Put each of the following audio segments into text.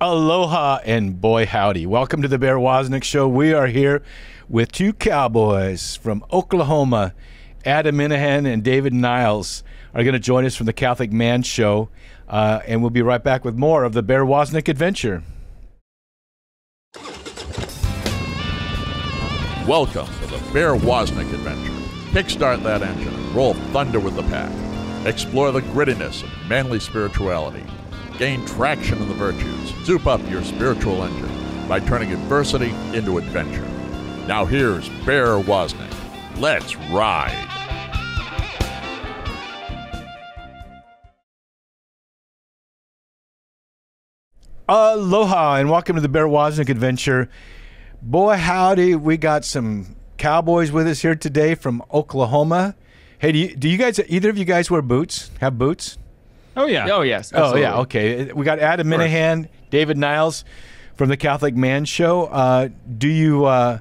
Aloha and boy howdy. Welcome to the Bear Woznick Show. We are here with two cowboys from Oklahoma. Adam Minihan and David Niles are going to join us from the Catholic Man Show. Uh, and we'll be right back with more of the Bear Woznick adventure. Welcome to the Bear Woznick adventure. Kickstart that engine and roll thunder with the pack. Explore the grittiness of manly spirituality. Gain traction in the virtues. Zoop up your spiritual engine by turning adversity into adventure. Now here's Bear Woznick. Let's ride. Aloha and welcome to the Bear Woznick adventure. Boy, howdy, we got some cowboys with us here today from Oklahoma. Hey, do you, do you guys, either of you guys wear boots? Have boots? Oh yeah. Oh yes. Oh, yeah, okay. We got Adam Minihan, David Niles from the Catholic Man Show. Uh, do you uh,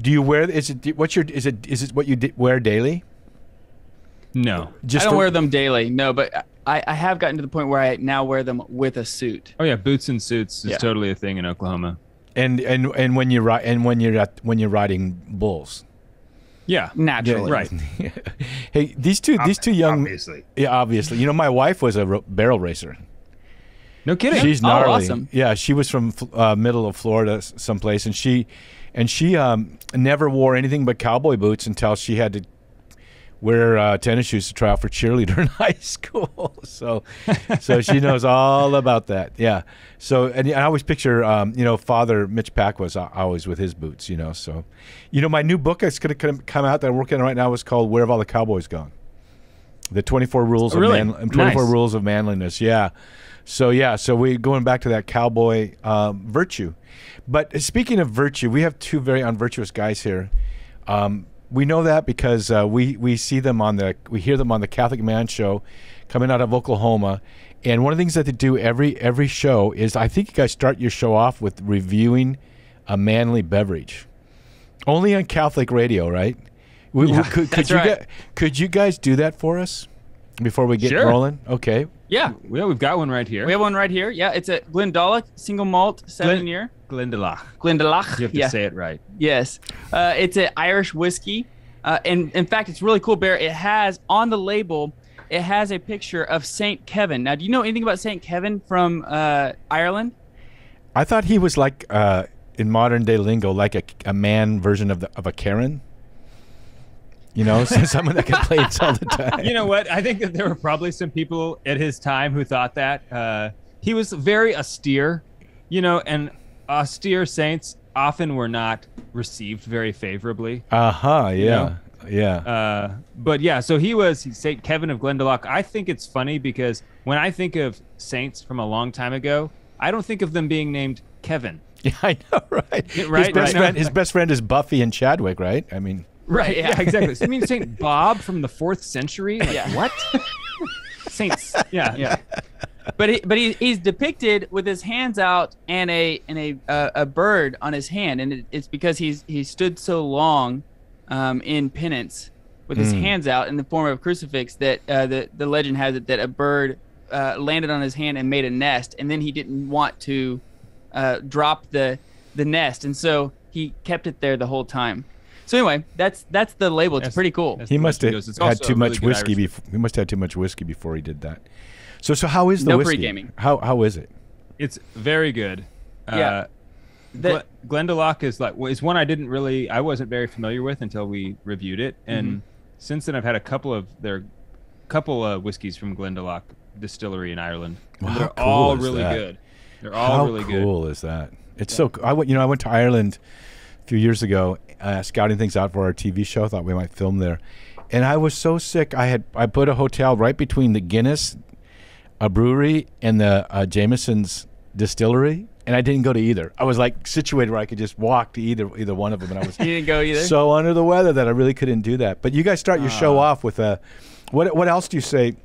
do you wear is it what's your is it is it what you di- wear daily? No. Just I don't for- wear them daily. No, but I, I have gotten to the point where I now wear them with a suit. Oh yeah, boots and suits is Yeah. totally a thing in Oklahoma. and and and when you're ri- and when you're at, when you're riding bulls. Yeah. Naturally. Right. hey, these two these two young Obviously. yeah, obviously. You know, my wife was a ro- barrel racer. No kidding. She's Oh, gnarly. awesome. Yeah, she was from uh, middle of Florida, someplace, and she and she um, never wore anything but cowboy boots until she had to wear uh, tennis shoes to try out for cheerleader in high school. so, so she knows all about that. Yeah. So, and I always picture, um, you know, Father Mitch Pack was uh, always with his boots. You know, so, you know, my new book that's going to come out that I'm working on right now is called "Where Have All the Cowboys Gone." The 24 rules Oh, really? of man, 24 Nice. rules of manliness. Yeah. So yeah, so we going back to that cowboy um, virtue. But speaking of virtue, we have two very unvirtuous guys here. Um, we know that because uh, we we see them on the we hear them on the Catholic Man Show, coming out of Oklahoma. And one of the things that they do every every show is I think you guys start your show off with reviewing a manly beverage. Only on Catholic radio, right? We, we- Yeah, could, could that's you right. gu- could you guys do that for us before we get Sure. rolling? Okay. Yeah. Yeah, we've got one right here. We have one right here. Yeah, it's a Glendalough single malt seven Glen- year. Glendalough. Glendalough. You have to yeah. say it right. Yes. Uh, it's an Irish whiskey. Uh, and in fact, it's really cool, Bear. It has on the label, it has a picture of Saint Kevin. Now, do you know anything about Saint Kevin from uh, Ireland? I thought he was like uh, in modern day lingo, like a, a man version of the, of a Karen. You know, someone that complains all the time. You know what? I think that there were probably some people at his time who thought that. Uh, he was very austere, you know, and austere saints often were not received very favorably. Uh huh. Yeah. know? Yeah. Uh, but yeah, so he was Saint Kevin of Glendalough. I think it's funny because when I think of saints from a long time ago, I don't think of them being named Kevin. yeah, I know, right? Yeah, right, His best right. friend, his best friend is Buffy and Chadwick, right? I mean, Right. Yeah, exactly. So you mean Saint Bob from the fourth century? Like, Yeah. What? Saints. Yeah. yeah. But he, but he, he's depicted with his hands out and a and a uh, a bird on his hand, and it, it's because he's he stood so long um, in penance with his Mm. hands out in the form of a crucifix that uh, the the legend has it that a bird uh, landed on his hand and made a nest, and then he didn't want to uh, drop the the nest, and so he kept it there the whole time. So anyway, that's that's the label. It's That's- pretty cool. he must have legend goes. It's had too a much whiskey before. He must have had too much whiskey before he did that. So, so how is the No whiskey? pre-gaming. How how is it? It's very good. Yeah. Uh, The- Glen- Glendalough is like is one I didn't really I wasn't very familiar with until we reviewed it, and Mm-hmm. since then I've had a couple of their couple of whiskeys from Glendalough Distillery in Ireland. Wow, they're cool all really that? good. They're all How really good. How cool is that? It's so. I went. You know, I went to Ireland a few years ago, uh, scouting things out for our TV show. Thought we might film there, and I was so sick. I had I put a hotel right between the Guinness, a brewery, and the uh, Jameson's distillery, and I didn't go to either. I was like situated where I could just walk to either either one of them, and I was You didn't go either. so under the weather that I really couldn't do that. But you guys start your show Ah. off with a. What what else do you say?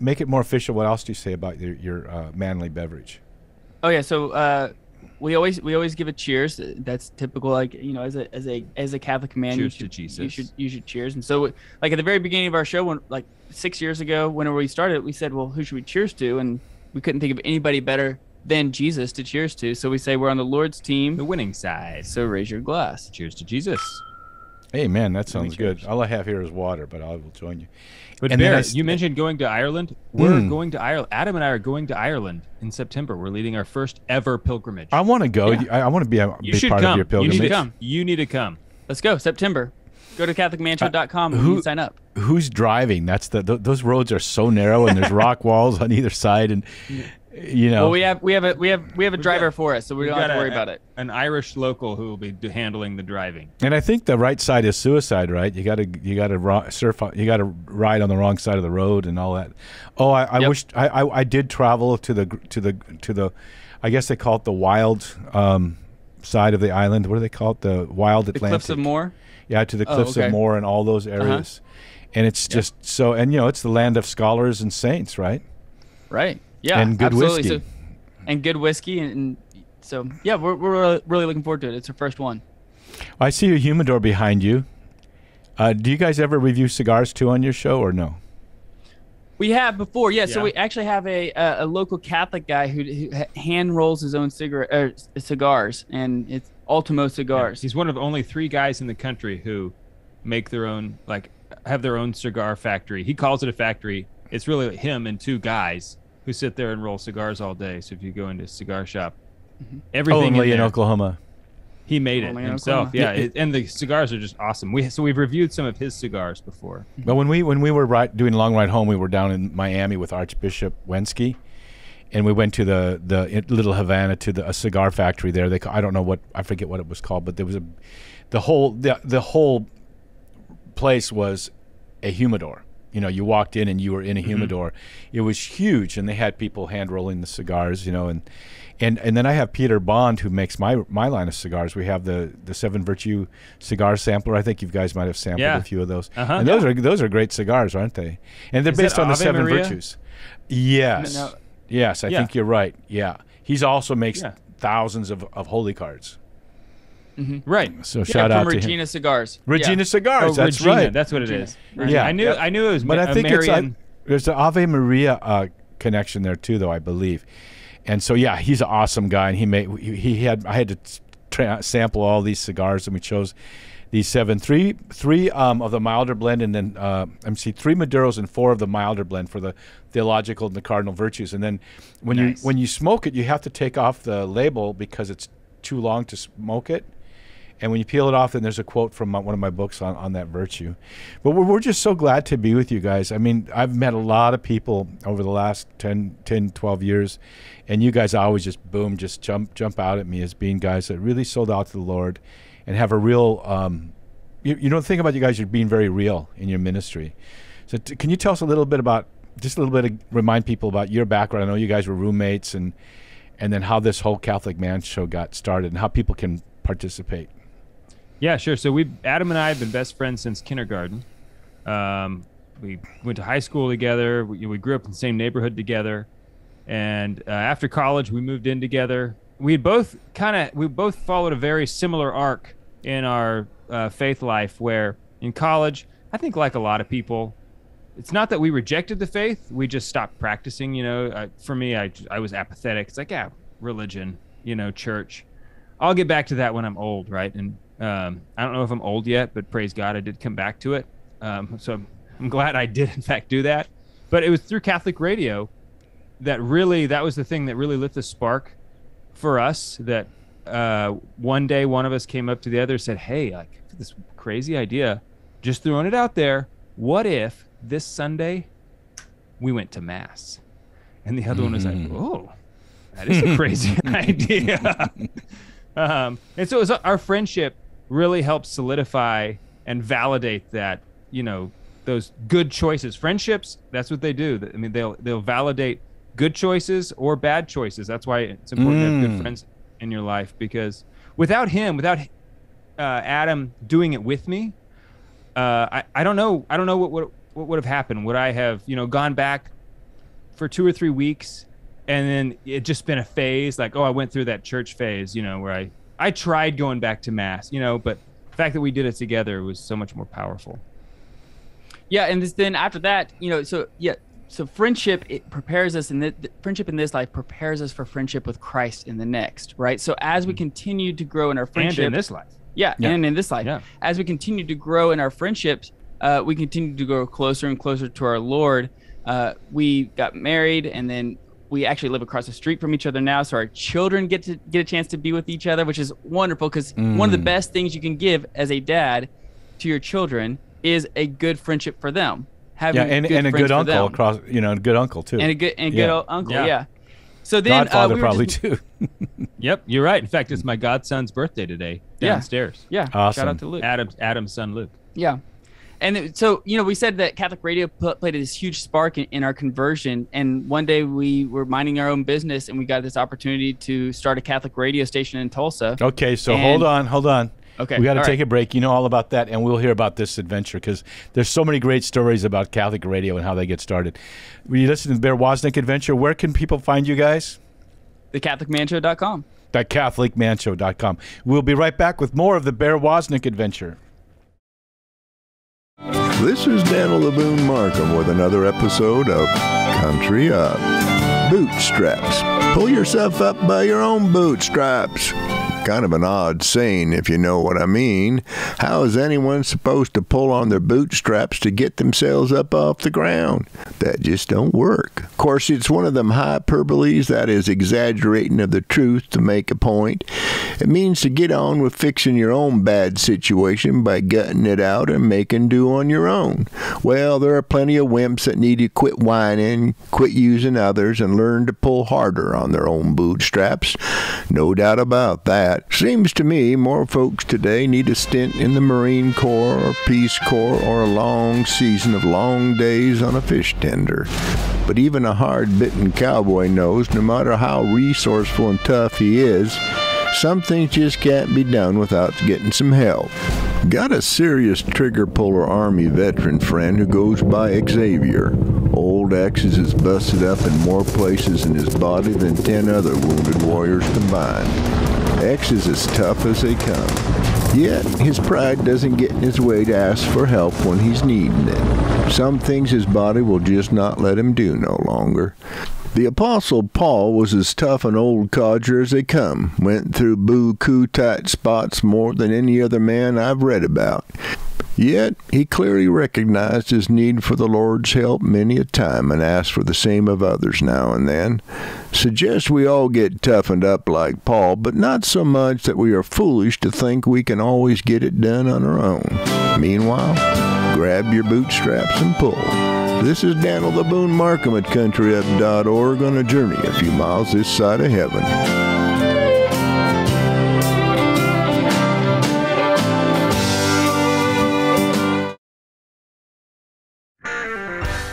Make it more official. What else do you say about your your uh, manly beverage? Oh yeah, so uh, we always we always give a cheers. That's typical, like you know, as a as a as a Catholic man, Cheers you should, You Jesus. should you should cheers. And so, like at the very beginning of our show, when like six years ago, whenever we started, we said, well, who should we cheers to? And we couldn't think of anybody better than Jesus to cheers to. So we say we're on the Lord's team, The winning side. So raise your glass. Cheers to Jesus. Hey man, that sounds good. All I have here is water, but I will join you. But And Bear, I you mentioned going to Ireland. We're Mm. going to Ireland. Adam and I are going to Ireland in September. We're leading our first ever pilgrimage. I want to go. Yeah. I, I want to be a you big part come. of your pilgrimage. you need to come. You need to come. Let's go. September. Go to CatholicMantra.com and Uh, who- can sign up. Who's driving? That's the th- those roads are so narrow and there's rock walls on either side, and you know. Well, we have we have a we have we have a driver got- for us, so we don't have got to a- worry about it. An Irish local who will be handling the driving. and I think the right side is suicide, right? You got to you got to surf. You got to ride on the wrong side of the road and all that. Oh, I, I Yep. wish I, I I did travel to the to the to the, I guess they call it the wild um, side of the island. What do they call it? The wild The Atlantic. Cliffs of Moher. Yeah, to the Oh, cliffs okay. Uh-huh. of Moher and all those areas. And it's just so, and you know, it's the land of scholars and saints, right? Right. Yeah. And good absolutely. whiskey. So, and good whiskey, and, and so yeah, we're we're really, really looking forward to it. It's our first one. I see a humidor behind you. Uh, do you guys ever review cigars too on your show or no? We have before, yeah. So we actually have a a, a local Catholic guy who, who hand rolls his own cigarette er, cigars, and it's Ultimo cigars. He's one of only three guys in the country who make their own, like, have their own cigar factory. He calls it a factory. It's really him and two guys who sit there and roll cigars all day. So if you go into a cigar shop, Mm-hmm. everything Only in in there, Oklahoma. he made it Only in himself. Oklahoma. Yeah, it, and the cigars are just awesome. We so we've reviewed some of his cigars before. But when we when we were ri doing long ride home, we were down in Miami with Archbishop Wenski, and we went to the the Little Havana to the a cigar factory there. They I don't know what I forget what it was called, but there was a the whole the the whole place was a humidor. You know, you walked in and you were in a humidor. It was huge, and they had people hand rolling the cigars. You know, and and and then I have Peter Bond who makes my my line of cigars. We have the the Seven Virtue cigar sampler. I think you guys might have sampled Yeah. a few of those. Uh-huh. And those are those are great cigars, aren't they? And they're Is based on the Ave Seven Maria? Virtues. Yes. No, no. Yes, I Yeah. think you're right. Yeah. He's also makes Yeah. thousands of, of holy cards. Right. So Yeah, shout from out to Regina him. Cigars. Regina Yeah. Cigars. Oh, that's Regina, right. That's what it is. Yeah. I knew. Yeah. I knew it was. but Ma- I a think it's Marian- uh, there's an Ave Maria uh, connection there too, though I believe. And so yeah, he's an awesome guy, and he made he, he had I had to tra- sample all these cigars, and we chose these seven, three three um, of the milder blend, and then uh, let me see, three Maduros and four of the milder blend for the theological and the cardinal virtues. And then when Nice. you when you smoke it, you have to take off the label because it's too long to smoke it. And when you peel it off, then there's a quote from my, one of my books on, on that virtue. But we're, we're just so glad to be with you guys. I mean, I've met a lot of people over the last 10, 10 12 years, and you guys always just boom, just jump jump out at me as being guys that really sold out to the Lord and have a real, um, you, you know, the thing about you guys, you're being very real in your ministry. So can you tell us a little bit about, just a little bit, of, remind people about your background? I know you guys were roommates and, and then how this whole Catholic Man Show got started and how people can participate. Yeah, sure. So we, Adam and I, have been best friends since kindergarten. Um, we went to high school together. We, we grew up in the same neighborhood together, and uh, after college, we moved in together. We both kind of we both followed a very similar arc in our uh, faith life. Where in college, I think like a lot of people, it's not that we rejected the faith; we just stopped practicing. You know, uh, for me, I I was apathetic. It's like yeah, religion, you know, church. I'll get back to that when I'm old, right? And um, I don't know if I'm old yet, but praise God, I did come back to it. Um, so I'm, I'm glad I did, in fact, do that. But it was through Catholic radio that really, that was the thing that really lit the spark for us. That uh, one day one of us came up to the other and said, Hey, like this crazy idea, just throwing it out there. What if this Sunday we went to Mass? And the other one was like, Oh, that is a crazy idea. um, and so it was, our friendship really helped solidify and validate that you know those good choices. Friendships, that's what they do. I mean, they'll they'll validate good choices or bad choices. That's why it's important to have Mm. good friends in your life because without him, without uh, Adam doing it with me, uh, I I don't know I don't know what what what would have happened. Would I have you know gone back for two or three weeks and then it just been a phase like oh i went through that church phase you know where i i tried going back to mass you know but the fact that we did it together was so much more powerful Yeah, and this, then after that, you know, so yeah, so friendship it prepares us, and the, the friendship in this life prepares us for friendship with Christ in the next, right? So as we continue to grow in our and friendship, in this life. yeah, Yeah. and in this life, Yeah. as we continue to grow in our friendships, uh, we continue to grow closer and closer to our Lord. Uh, we got married, and then we actually live across the street from each other now, so our children get to get a chance to be with each other, which is wonderful. Because one of the Mm. best things you can give as a dad to your children is a good friendship for them. Having Yeah, and, good and a good uncle them. across, you know, a good uncle too. and a good and a good Yeah. old uncle, Yeah. yeah. So then uh, Godfather we were probably just- too. Yep, you're right. In fact, it's my godson's birthday today downstairs. Yeah, shout Awesome. shout out to Luke. Adam's Adam's son Luke. Yeah. And so, you know, we said that Catholic radio pl- played this huge spark in, in our conversion. And one day we were minding our own business and we got this opportunity to start a Catholic radio station in Tulsa. Okay, so And- hold on, hold on. Okay, we got to take right. a break. You know all about that, and we'll hear about this adventure because there's so many great stories about Catholic radio and how they get started. When you listen to the Bear Woznick Adventure, where can people find you guys? TheCatholicManShow.com. At CatholicManShow.com. We'll be right back with more of the Bear Woznick Adventure. This is Daniel Laboon Markham with another episode of Country Up. Bootstraps. Pull yourself up by your own bootstraps. Kind of an odd saying, if you know what I mean. How is anyone supposed to pull on their bootstraps to get themselves up off the ground? That just don't work. Of course, it's one of them hyperboles that is exaggerating of the truth to make a point. It means to get on with fixing your own bad situation by gutting it out and making do on your own. Well, there are plenty of wimps that need to quit whining, quit using others, and learn to pull harder on their own bootstraps. No doubt about that. Seems to me more folks today need a stint in the Marine Corps or Peace Corps or a long season of long days on a fish tender. But even a hard bitten cowboy knows no matter how resourceful and tough he is, some things just can't be done without getting some help. Got a serious trigger puller Army veteran friend who goes by Xavier. Old X is busted up in more places in his body than ten other wounded warriors combined. X is as tough as they come. Yet, his pride doesn't get in his way to ask for help when he's needing it. Some things his body will just not let him do no longer. The Apostle Paul was as tough an old codger as they come, went through boo coo tight spots more than any other man I've read about. Yet he clearly recognized his need for the Lord's help many a time and asked for the same of others now and then. Suggest we all get toughened up like Paul, but not so much that we are foolish to think we can always get it done on our own. Meanwhile, grab your bootstraps and pull. This is Daniel the Boone Markham at CountryUp.org on a journey a few miles this side of heaven.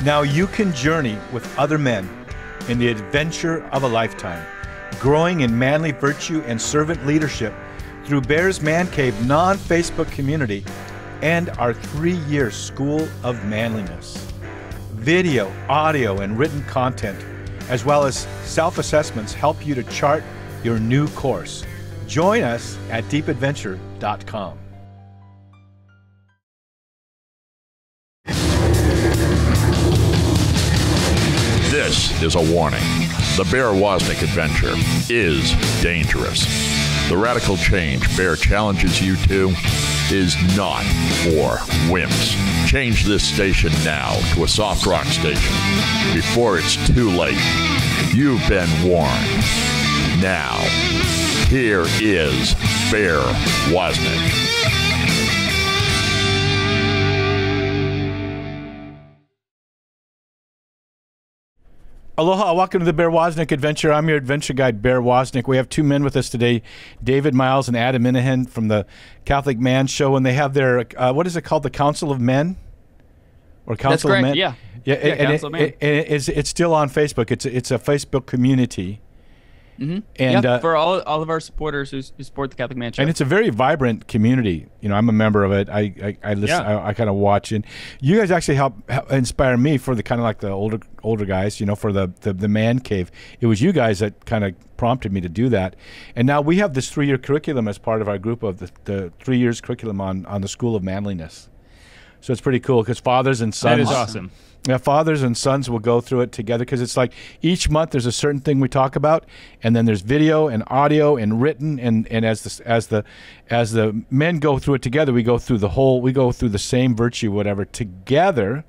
Now you can journey with other men in the adventure of a lifetime, growing in manly virtue and servant leadership through Bear's Man Cave non Facebook community and our three year School of Manliness. Video, audio, and written content, as well as self assessments, help you to chart your new course. Join us at deepadventure.com. This is a warning. The Bear Woznick adventure is dangerous. The radical change Bear challenges you to is not for wimps. Change this station now to a soft rock station before it's too late. You've been warned. Now, here is Bear Woznick. Aloha, welcome to the Bear Woznick Adventure. I'm your adventure guide, Bear Woznick. We have two men with us today, David Niles and Adam Minihan from the Catholic Man Show, and they have their, uh, what is it called, the Council of Men? Or Council correct, of Men? yeah. Yeah, Yeah, and, Council it, of Men. it- and it's, it's still on Facebook. It's, it's a Facebook community. Mm-hmm. And, yeah, uh, for all, all of our supporters who, who support the Catholic Man Show. And it's a very vibrant community. You know, I'm a member of it. I I, I listen. Yeah. I, I kind of watch, and you guys actually help, help inspire me for the kind of like the older older guys. You know, for the, the the man cave. It was you guys that kind of prompted me to do that. And now we have this three year curriculum as part of our group of the, the three years curriculum on on the School of Manliness. So it's pretty cool because fathers and sons. That is awesome. Yeah, fathers and sons will go through it together because it's like each month there's a certain thing we talk about, and then there's video and audio and written, and, and as the as the as the men go through it together, we go through the whole we go through the same virtue whatever together,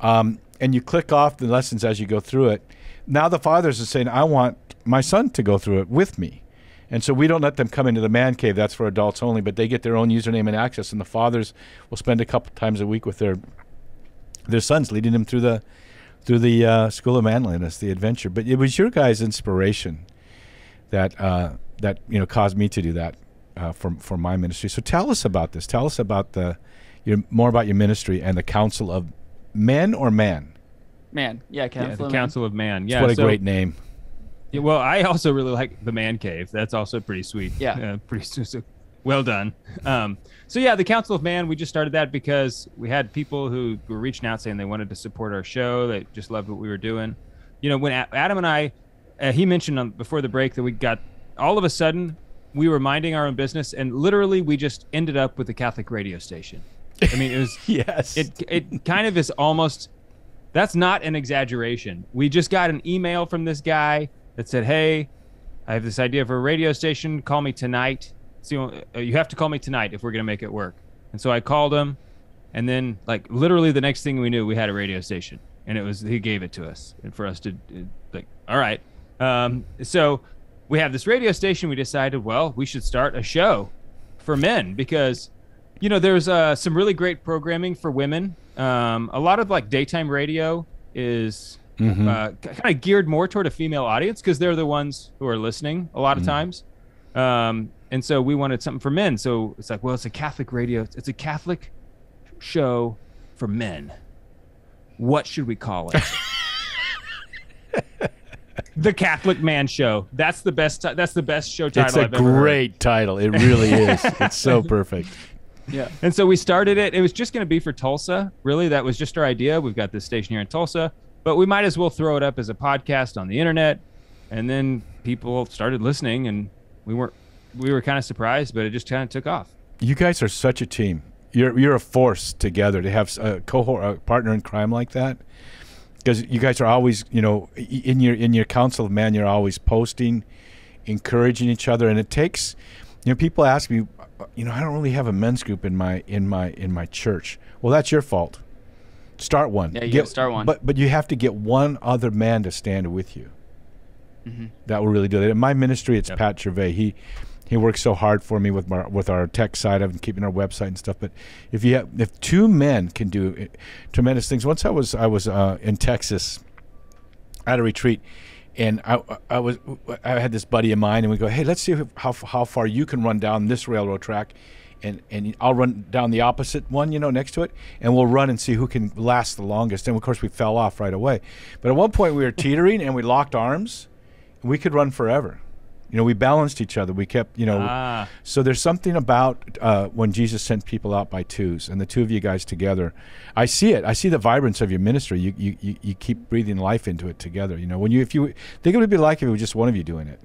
um, and you click off the lessons as you go through it. Now the fathers are saying, I want my son to go through it with me. And so we don't let them come into the man cave. That's for adults only. But they get their own username and access, and the fathers will spend a couple times a week with their their sons, leading them through the through the uh, school of manliness, the adventure. But it was your guys' inspiration that uh, that you know caused me to do that uh, for for my ministry. So tell us about this. Tell us about the your more about your ministry and the Council of Men or Man. Man, yeah, Council. Yeah, Council. the of Council of Man. Yeah, what a so- great name. Yeah, well, I also really like the man cave. That's also pretty sweet. Yeah. Uh, pretty so, so- well done. Um, so yeah, the Council of Man. We just started that because we had people who were reaching out saying they wanted to support our show. They just loved what we were doing. You know, when A- Adam and I, uh, he mentioned on, before the break that we got all of a sudden we were minding our own business, and literally we just ended up with a Catholic radio station. I mean, it was Yes. it it kind of is almost that's not an exaggeration. We just got an email from this guy that said, "Hey, I have this idea for a radio station. Call me tonight. So you have to call me tonight if we're gonna make it work." And so I called him, and then like literally the next thing we knew, we had a radio station, and it was he gave it to us, and for us to uh, like, all right. Um, so we have this radio station. We decided, well, we should start a show for men because you know there's uh, some really great programming for women um, a lot of like daytime radio is uh, kind of geared more toward a female audience because they're the ones who are listening a lot of times um, and so we wanted something for men so it's like well it's a catholic radio it's a catholic show for men what should we call it the catholic man show that's the best that's the best show title it's a I've great title. It really is. It's so perfect. Yeah. And so we started it. It was just going to be for Tulsa. Really, that was just our idea. We've got this station here in Tulsa, but we might as well throw it up as a podcast on the internet. And then people started listening, and we weren't. We were kind of surprised, but it just kind of took off. You guys are such a team. You're you're a force together to have a cohort, a partner in crime like that. Because you guys are always, you know, in your in your council of man, you're always posting, encouraging each other, and it takes. You know, people ask me, uh, you know, I don't really have a men's group in my in my in my church. Well, that's your fault. Start one. Yeah, you gotta start one. But but you have to get one other man to stand with you. Mm-hmm. That will really do it. In my ministry, it's Yep. Pat Gervais. He he works so hard for me with my with our tech side of keeping our website and stuff. But if you have, if two men can do uh, tremendous things. Once I was I was uh, in Texas at a retreat, and I I was I had this buddy of mine, and we go, hey, let's see how how far you can run down this railroad track. And, and I'll run down the opposite one, you know, next to it, and we'll run and see who can last the longest. And of course, we fell off right away. But at one point, we were teetering and we locked arms. And we could run forever. You know, we balanced each other. We kept, you know, Ah. so there's something about uh, when Jesus sent people out by twos, and the two of you guys together. I see it. I see the vibrance of your ministry. You you, you, you keep breathing life into it together. You know, when you if you think it would be like if it was just one of you doing it.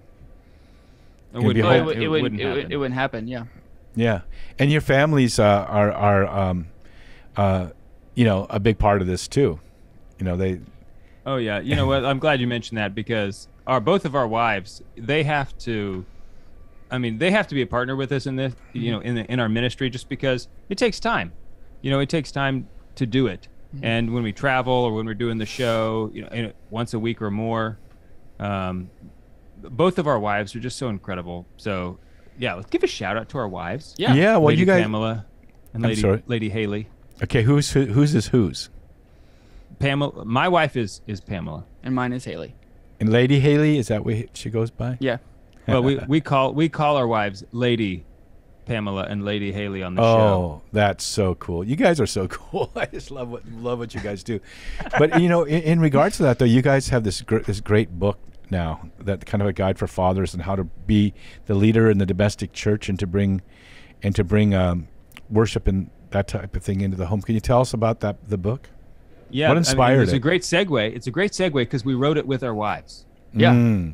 It It'd be wouldn't, it, would, it it, would, wouldn't it, would, happen. it wouldn't happen. Yeah. Yeah, and your families uh, are are um, uh, you know a big part of this too. You know they Oh yeah, you know what? I'm glad you mentioned that because our both of our wives, they have to. I mean, they have to be a partner with us in this, you know, in the, in our ministry, just because it takes time. You know, it takes time to do it. And when we travel or when we're doing the show, you know, in- once a week or more, um, both of our wives are just so incredible. So, yeah, let's give a shout out to our wives. Yeah. yeah. Well, Lady you guys. Pamela and I'm Lady sorry. Lady Haley. Okay, who's who, who's is who's? Pamela, my wife is is Pamela. And mine is Haley. And Lady Haley is that what she goes by? Yeah. Well, we, we call we call our wives Lady Pamela and Lady Haley on the show. Oh, that's so cool! You guys are so cool. I just love what love what you guys do. But you know, in, in regards to that, though, you guys have this gr- this great book now that kind of a guide for fathers and how to be the leader in the domestic church and to bring and to bring um, worship and that type of thing into the home. Can you tell us about that the book? Yeah, What I mean, inspired it's it? a great segue. It's a great segue because we wrote it with our wives, Yeah. Mm.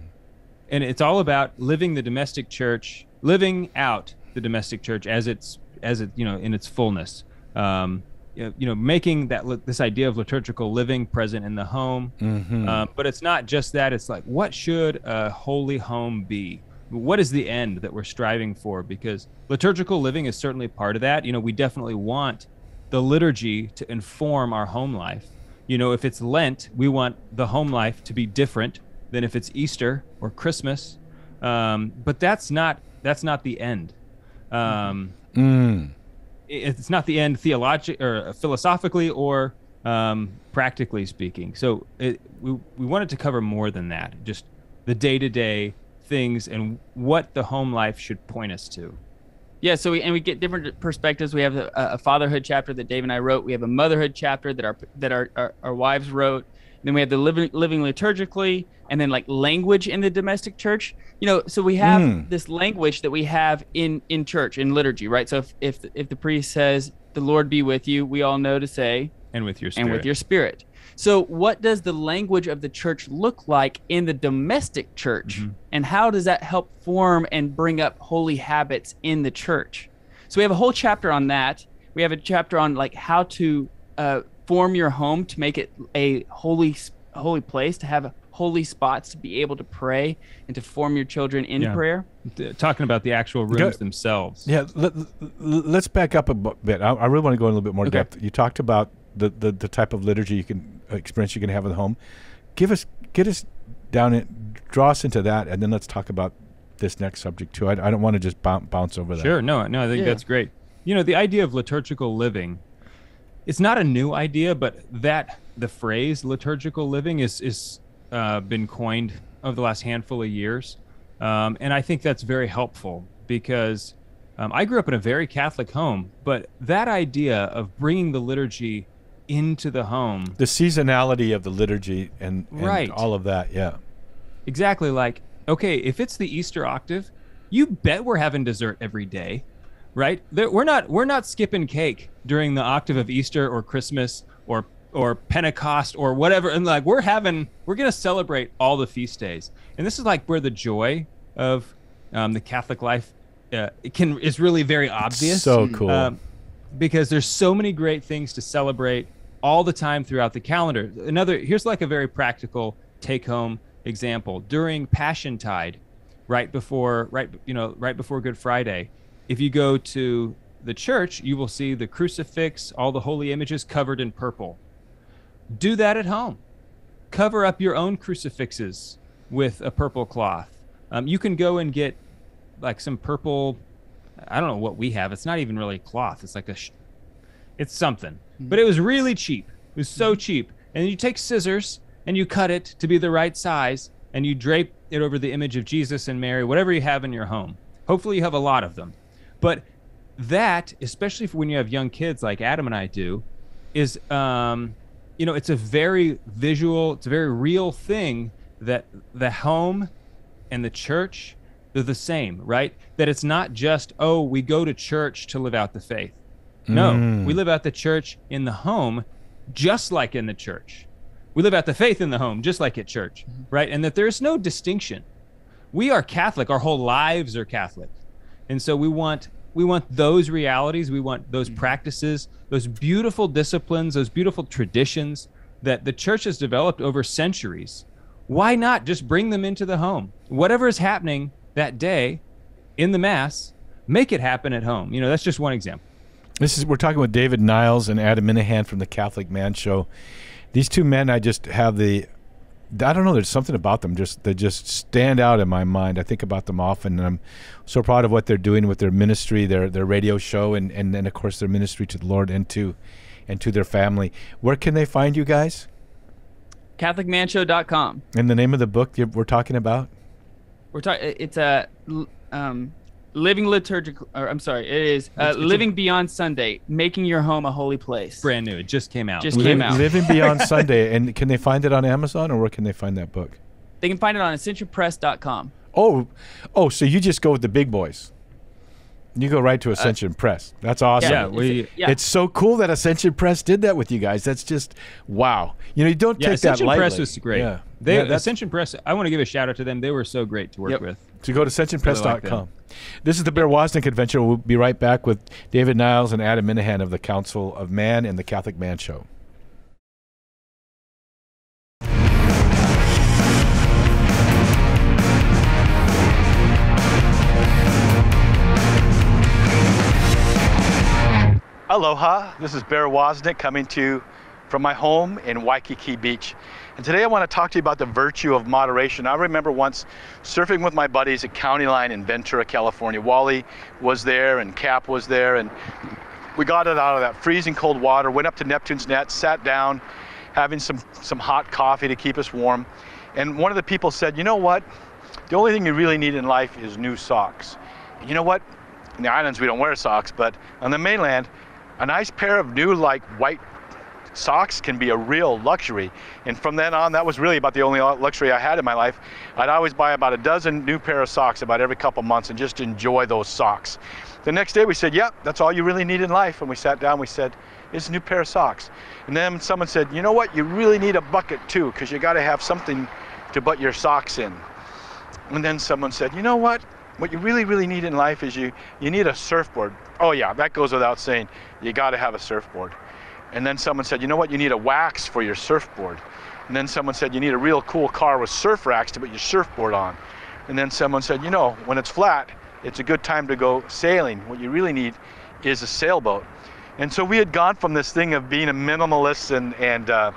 and it's all about living the domestic church, living out the domestic church as it's as it you know in its fullness. Um, you know, making that this idea of liturgical living present in the home. Mm-hmm. Um, but it's not just that. It's like, what should a holy home be? What is the end that we're striving for? Because liturgical living is certainly part of that. You know, we definitely want the liturgy to inform our home life. You know, if it's Lent, we want the home life to be different than if it's Easter or Christmas. Um, but that's not that's not the end. Um, Mm. it's not the end theologic or philosophically or um, practically speaking. So it, we we wanted to cover more than that, just the day to day things and what the home life should point us to. Yeah, so we and we get different perspectives. We have a, a fatherhood chapter that Dave and I wrote. We have a motherhood chapter that our that our, our, our wives wrote. Then we have the living living liturgically, and then like language in the domestic church. You know, so we have Mm. this language that we have in in church in liturgy, right? So if if if the priest says, "The Lord be with you," we all know to say, And with your spirit. and with your spirit. So, what does the language of the church look like in the domestic church? Mhm. And how does that help form and bring up holy habits in the church? So, we have a whole chapter on that. We have a chapter on like how to uh, form your home to make it a holy, holy place, to have holy spots to be able to pray and to form your children in Yeah. prayer. Talking about the actual rooms Good. themselves. Yeah, let, us back up a bit. I, I really want to go in a little bit more Okay. depth. You talked about the, the, the type of liturgy you can experience you're going to have at home. Give us get us down it, draw us into that, and then let's talk about this next subject too. I, I don't want to just bounce, bounce over that. Sure. No, no, I think Yeah. that's great. You know, the idea of liturgical living, it's not a new idea, but that the phrase liturgical living is is uh, been coined over the last handful of years, um, and I think that's very helpful because um, I grew up in a very Catholic home, but that idea of bringing the liturgy into the home The seasonality of the liturgy and, and Right. all of that. Yeah. exactly like okay if it's the easter octave you bet we're having dessert every day right we're not we're not skipping cake during the octave of easter or christmas or or pentecost or whatever and like we're having we're gonna celebrate all the feast days and this is like where the joy of um, the catholic life uh, it can is really very obvious So cool. um, because there's so many great things to celebrate all the time throughout the calendar. Another here's like a very practical take home example. During Passion Tide, right before right you know right before Good Friday, if you go to the church, you will see the crucifix, all the holy images covered in purple. Do that at home. Cover up your own crucifixes with a purple cloth. Um, you can go and get like some purple I don't know what we have. It's not even really cloth. It's like a, sh- it's something. But it was really cheap. It was so cheap. And you take scissors and you cut it to be the right size, and you drape it over the image of Jesus and Mary, whatever you have in your home. Hopefully, you have a lot of them. But that, especially for when you have young kids like Adam and I do, is um, you know, it's a very visual, it's a very real thing that the home and the church they're the same, right? That it's not just, oh, we go to church to live out the faith. No, Mm. we live out the church in the home, just like in the church. We live out the faith in the home, just like at church, right? And that there's no distinction. We are Catholic. Our whole lives are Catholic, and so we want we want those realities. We want those practices, those beautiful disciplines, those beautiful traditions that the church has developed over centuries. Why not just bring them into the home? Whatever is happening that day in the mass, make it happen at home. You know, that's just one example. This is we're talking with David Niles and Adam Minihan from the Catholic Man Show. These two men, I just have the, I don't know. There's something about them just they just stand out in my mind. I think about them often, and I'm so proud of what they're doing with their ministry, their their radio show, and and then of course their ministry to the Lord and to, and to their family. Where can they find you guys? CatholicManShow.com. And the name of the book we're talking about? We're talking. It's a um, living liturgical. Or I'm sorry. It is uh, It's- it's a- living beyond Sunday, making your home a holy place. Brand new. It just came out. Just Li- came out. Living Beyond Sunday. And can they find it on Amazon, or where can they find that book? They can find it on AscensionPress.com. Oh, oh, so you just go with the big boys. You go right to Ascension Press. That's awesome. Yeah, it's- we- yeah. It's so cool that Ascension Press did that with you guys. That's just wow. You know, you don't yeah, take Ascension that lightly. Press was great. Yeah. They Yeah, Ascension Press. I want to give a shout out to them. They were so great to work Yep. with. So go to Really like ascensionpress.com. This is the Bear Woznick Adventure. We'll be right back with David Niles and Adam Minihan of the Council of Man and the Catholic Man Show. Aloha, this is Bear Woznick coming to you from my home in Waikiki Beach. And today I want to talk to you about the virtue of moderation. I remember once surfing with my buddies at County Line in Ventura, California. Wally was there and Cap was there and we got it out of that freezing cold water, went up to Neptune's Net, sat down, having some, some hot coffee to keep us warm. And one of the people said, you know what? The only thing you really need in life is new socks. And you know what? In the islands we don't wear socks, but on the mainland, a nice pair of new like white socks can be a real luxury. And from then on, that was really about the only luxury I had in my life. I'd always buy about a dozen new pair of socks about every couple months and just enjoy those socks. The next day we said, yep, that's all you really need in life. And we sat down, we said, it's a new pair of socks. And then someone said, you know what, you really need a bucket too, because you got to have something to put your socks in. And then someone said, you know what, what you really, really need in life is you, you need a surfboard. Oh yeah, that goes without saying. You got to have a surfboard. And then someone said, you know what, you need a wax for your surfboard. And then someone said, you need a real cool car with surf racks to put your surfboard on. And then someone said, you know, when it's flat, it's a good time to go sailing. What you really need is a sailboat. And so we had gone from this thing of being a minimalist and, and, uh,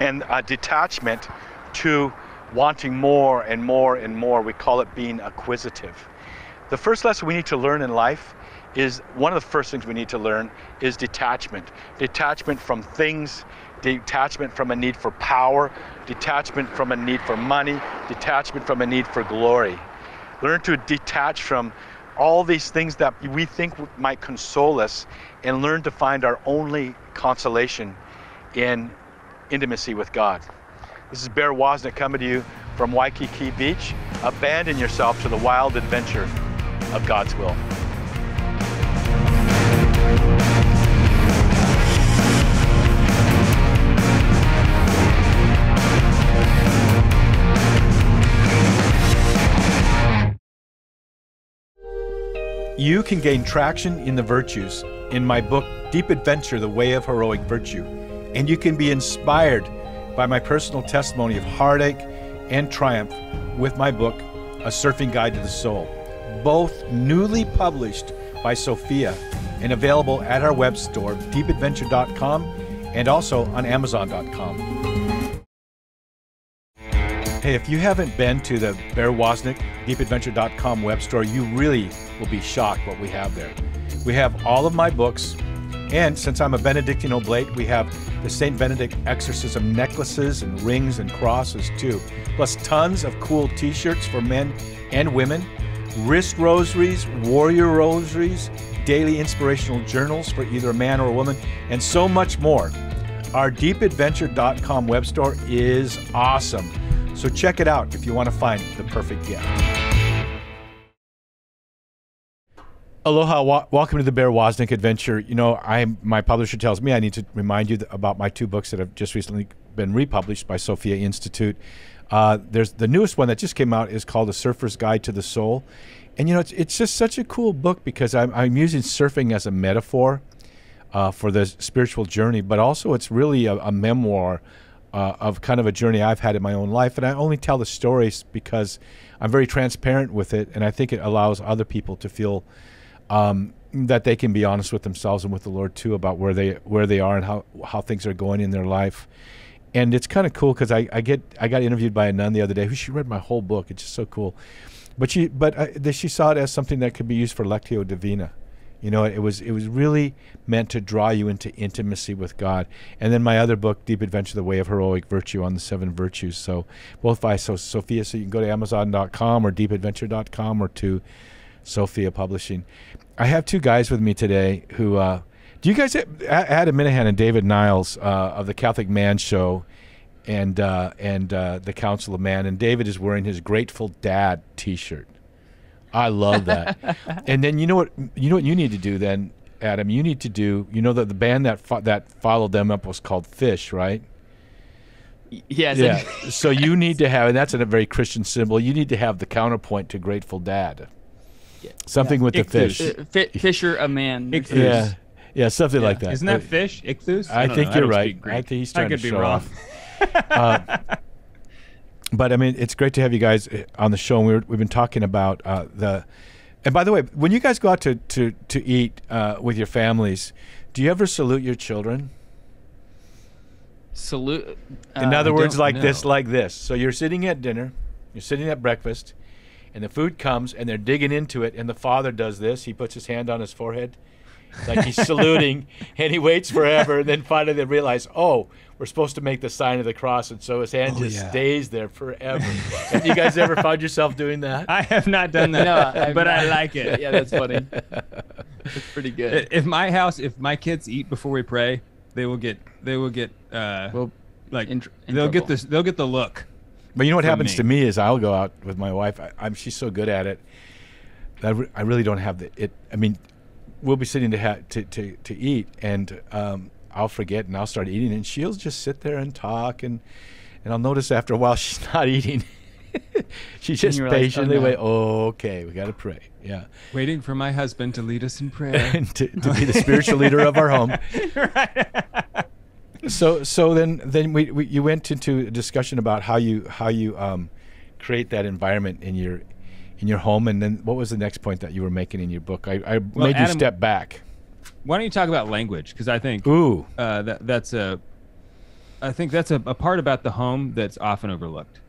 and a detachment to wanting more and more and more. We call it being acquisitive. The first lesson we need to learn in life is one of the first things we need to learn is detachment. Detachment from things, detachment from a need for power, detachment from a need for money, detachment from a need for glory. Learn to detach from all these things that we think might console us and learn to find our only consolation in intimacy with God. This is Bear Woznick coming to you from Waikiki Beach. Abandon yourself to the wild adventure of God's will. You can gain traction in the virtues in my book, Deep Adventure The Way of Heroic Virtue. And you can be inspired by my personal testimony of heartache and triumph with my book, A Surfing Guide to the Soul. Both newly published by Sophia and available at our web store, deepadventure.com, and also on amazon.com. Hey, if you haven't been to the Bear Woznick deepadventure.com web store, you really will be shocked what we have there. We have all of my books, and since I'm a Benedictine Oblate, we have the St. Benedict exorcism necklaces and rings and crosses too, plus tons of cool t shirts for men and women, wrist rosaries, warrior rosaries, daily inspirational journals for either a man or a woman, and so much more. Our deepadventure.com web store is awesome. So check it out if you want to find the perfect gift. Aloha, wa- welcome to the Bear Woznick Adventure. You know, I my publisher tells me I need to remind you th- about my two books that have just recently been republished by Sophia Institute. Uh, there's the newest one that just came out is called A Surfer's Guide to the Soul, and you know it's it's just such a cool book because I'm I'm using surfing as a metaphor uh, for the spiritual journey, but also it's really a, a memoir uh, of kind of a journey I've had in my own life, and I only tell the stories because I'm very transparent with it, and I think it allows other people to feel um, that they can be honest with themselves and with the Lord too about where they where they are and how how things are going in their life. And it's kind of cool because I, I get I got interviewed by a nun the other day who she read my whole book. It's just so cool, but she but uh, she saw it as something that could be used for lectio divina. You know, it was it was really meant to draw you into intimacy with God. And then my other book, Deep Adventure: The Way of Heroic Virtue, on the seven virtues. So both by so Sophia. So you can go to Amazon.com or DeepAdventure.com or to Sophia Publishing. I have two guys with me today who. Uh, do you guys Adam Minihan and David Niles uh, of the Catholic Man Show, and uh, and uh, the Council of Man, and David is wearing his Grateful Dad T-shirt. I love that. and then you know what you know what you need to do then, Adam. You need to do. You know that the band that fo- that followed them up was called Phish, right? Yes. Yeah. so you need to have, and that's a very Christian symbol. You need to have the counterpoint to Grateful Dad. Something with the fish. Uh, fi- Fisher a man. Ichthus. Yeah, yeah, something like that. Isn't that Uh, fish? Ichthus? I, don't think know. you're don't right. I think he's I trying could to be show wrong. off. Uh, but I mean, it's great to have you guys uh, on the show. And we were, we've been talking about uh, the. And by the way, when you guys go out to to to eat uh, with your families, do you ever salute your children? Salute. In other I words, don't like this, like this. So you're sitting at dinner, you're sitting at breakfast, and the food comes, and they're digging into it, and the father does this. He puts his hand on his forehead, like he's saluting, and he waits forever, and then finally they realize, oh, we're supposed to make the sign of the cross, and so his hand Oh, just yeah. stays there forever. have you guys ever found yourself doing that? I have not done that, No, I've but I not. like it. Yeah, that's funny. it's pretty good. If my house, if my kids eat before we pray, they will get, they will get, uh, Well, like in tr- in they'll get this, they'll get the look. But you know what happens me. to me is I'll go out with my wife. I, I'm she's so good at it. that I, re- I really don't have the it. I mean, we'll be sitting to ha- to, to to eat, and um, I'll forget, and I'll start eating, and she'll just sit there and talk, and and I'll notice after a while she's not eating. she just realize, oh, patiently no. wait. Oh, okay, we got to pray. Yeah, Waiting for my husband to lead us in prayer. and to, to be the spiritual leader of our home. So so then then we, we you went into a discussion about how you how you um, create that environment in your in your home and then what was the next point that you were making in your book i, I Well, made you step back Why don't you talk about language? Because I think ooh uh, that that's a, I think that's a, a part about the home that's often overlooked.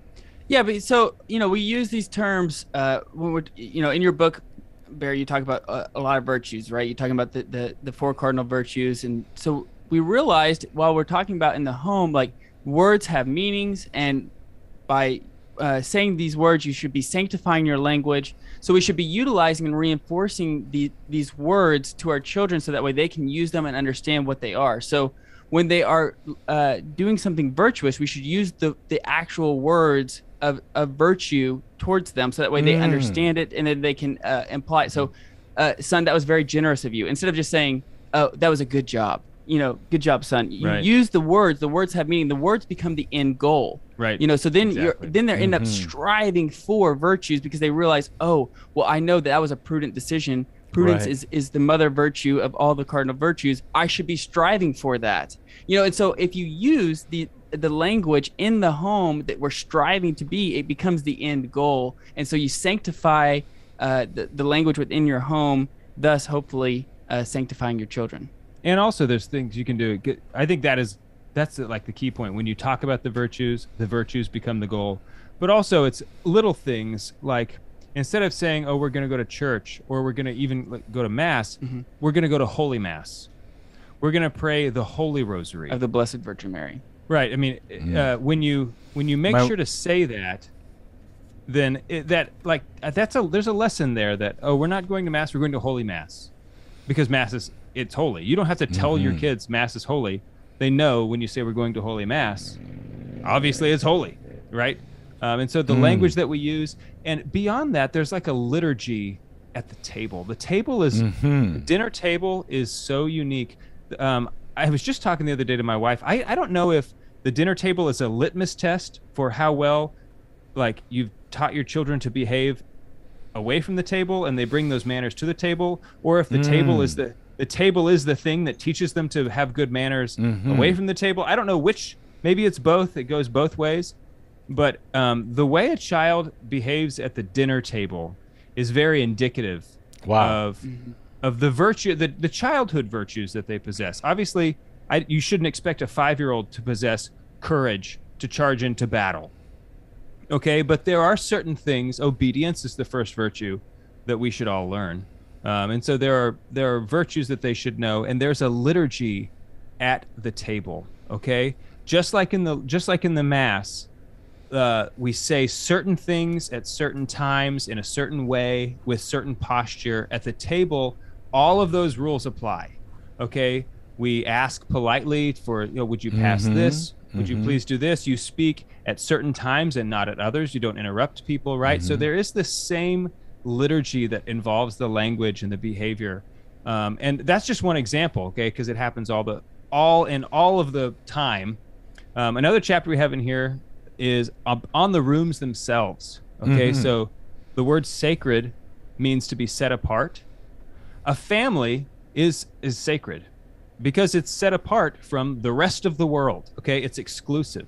Yeah, but so you know, we use these terms uh, when we're you know in your book, Barry, you talk about a, a lot of virtues, right? You're talking about the, the the four cardinal virtues, and so we realized while we're talking about in the home, like words have meanings, and by uh, saying these words, you should be sanctifying your language. So we should be utilizing and reinforcing the, these words to our children, so that way they can use them and understand what they are. So when they are uh, doing something virtuous, we should use the, the actual words of, of virtue towards them so that way they Mm. understand it and then they can uh, imply it. So, uh, son, that was very generous of you. Instead of just saying, oh, that was a good job, you know, good job, son. You Right. use the words, the words have meaning, the words become the end goal. Right. You know, so then you're then they end up Mhm. striving for virtues because they realize, oh, well, I know that that was a prudent decision. Prudence Right. is is the mother virtue of all the cardinal virtues. I should be striving for that. You know, and so if you use the the language in the home that we're striving to be, it becomes the end goal. And so you sanctify uh, the, the language within your home, thus hopefully uh, sanctifying your children. And also there's things you can do. I think that is that's like the key point. When you talk about the virtues the virtues become the goal. But also it's little things like instead of saying oh we're going to go to church or we're going to even like, go to mass we're going to go to holy mass. We're going to pray the holy rosary. Of the Blessed Virgin Mary. right i mean uh, when you when you make My- sure to say that then it, that like uh, that's a there's a lesson there that oh we're not going to mass we're going to holy mass. Because mass is it's holy. You don't have to tell your kids mass is holy. They know when you say we're going to holy mass obviously it's holy right? Um, and so the language that we use and beyond that there's like a liturgy at the table. The table is the dinner table is so unique. Um, i was just talking the other day to my wife. I, I don't know if the dinner table is a litmus test for how well like you've taught your children to behave away from the table and they bring those manners to the table or if the table is the the table is the thing that teaches them to have good manners away from the table. I don't know which maybe it's both it goes both ways but um, the way a child behaves at the dinner table is very indicative Wow. of of the virtue the, the childhood virtues that they possess. Obviously I, you shouldn't expect a five-year-old to possess courage to charge into battle okay? But there are certain things obedience is the first virtue that we should all learn um, and so there are there are virtues that they should know and there's a liturgy at the table okay? Just like in the just like in the mass uh, we say certain things at certain times in a certain way with certain posture. At the table all of those rules apply okay? We ask politely for you know would you pass this? Would you please do this? You speak at certain times and not at others. You don't interrupt people right? So there is the same liturgy that involves the language and the behavior um, and that's just one example okay because it happens all the all in all of the time um, another chapter we have in here is on the rooms themselves. Okay, Mhm. so the word sacred means to be set apart. A family is is sacred because it's set apart from the rest of the world. Okay, it's exclusive.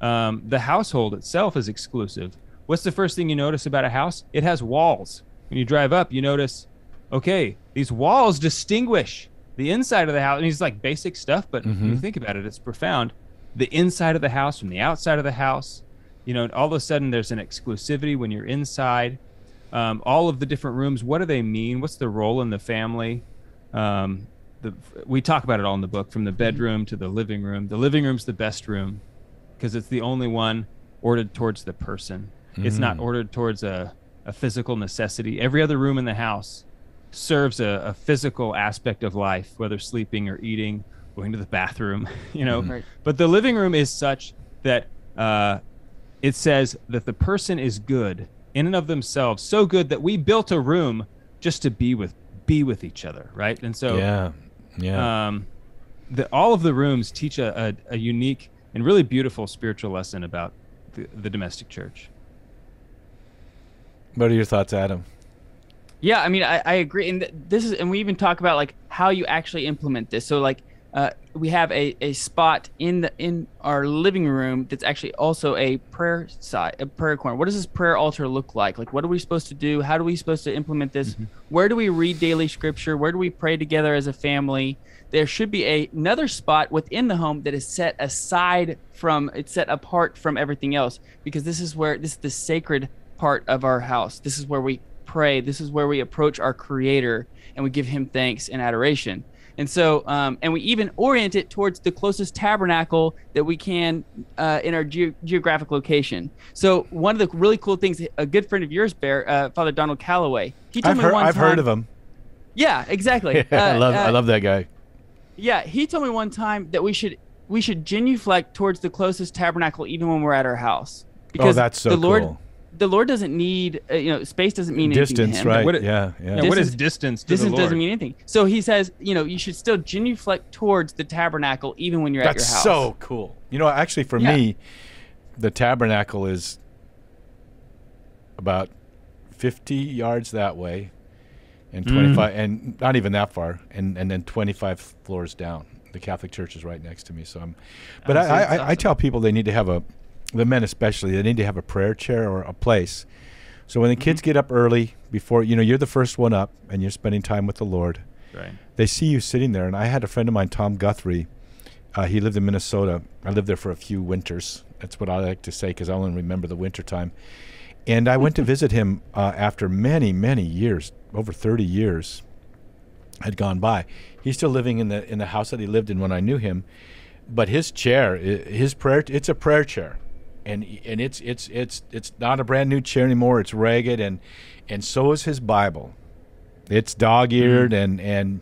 Um, the household itself is exclusive. What's the first thing you notice about a house? It has walls. When you drive up, you notice, okay, these walls distinguish the inside of the house. And it's like basic stuff, but when you think about it, it's profound. The inside of the house from the outside of the house. You know, all of a sudden there's an exclusivity when you're inside. Um, all of the different rooms, what do they mean? What's the role in the family? Um, the, we talk about it all in the book from the bedroom to the living room. The living room's the best room because it's the only one ordered towards the person. It's not ordered towards a, a physical necessity. Every other room in the house serves a, a physical aspect of life, whether sleeping or eating, going to the bathroom, you know. Right. But the living room is such that uh, it says that the person is good in and of themselves, so good that we built a room just to be with be with each other, right? And so Yeah. Yeah. um, the, all of the rooms teach a, a, a unique and really beautiful spiritual lesson about the, the domestic church. What are your thoughts, Adam? Yeah, I mean, I, I agree, and this is, and we even talk about like how you actually implement this. So like, uh, we have a, a spot in the in our living room that's actually also a prayer side, a prayer corner. What does this prayer altar look like? Like, what are we supposed to do? How do we supposed to implement this? Where do we read daily scripture? Where do we pray together as a family? There should be a, another spot within the home that is set aside from it's set apart from everything else because this is where this is the sacred part of our house. This is where we pray. This is where we approach our Creator and we give Him thanks and adoration. And so, um, and we even orient it towards the closest tabernacle that we can uh, in our ge- geographic location. So, one of the really cool things, a good friend of yours, Bear, uh, Father Donald Calloway, he told I've me heard. one I've heard of him. Yeah, exactly. I Uh, love. I uh, love that guy. yeah, he told me one time that we should we should genuflect towards the closest tabernacle even when we're at our house. Oh, that's so the Lord, cool. The Lord doesn't need uh, you know space doesn't mean Distance, anything to him. right? What yeah. Yeah. Yeah, what is Distance- distance to Distance the Lord? doesn't mean anything. So he says, you know, you should still genuflect towards the tabernacle even when you're That's at your house. so cool. You know, actually, for Yeah. me, the tabernacle is about 50 yards that way and Mm. 25 and not even that far and and then 25 floors down the catholic church is right next to me so i'm but Oh, I, so I, that's I, I tell people they need to have a the men especially they need to have a prayer chair or a place so when the kids Mm-hmm. get up early before you know you're the first one up and you're spending time with the lord Right. they see you sitting there. And I had a friend of mine, Tom Guthrie. Uh, he lived in Minnesota. I lived there for a few winters. That's what I like to say because I only remember the winter time. And I went to visit him uh, after many, many years, over 30 years had gone by. He's still living in the in the house that he lived in when I knew him, but his chair, his prayer, it's a prayer chair, and and it's it's it's it's not a brand new chair anymore. It's ragged, and and so is his Bible. It's dog eared, and and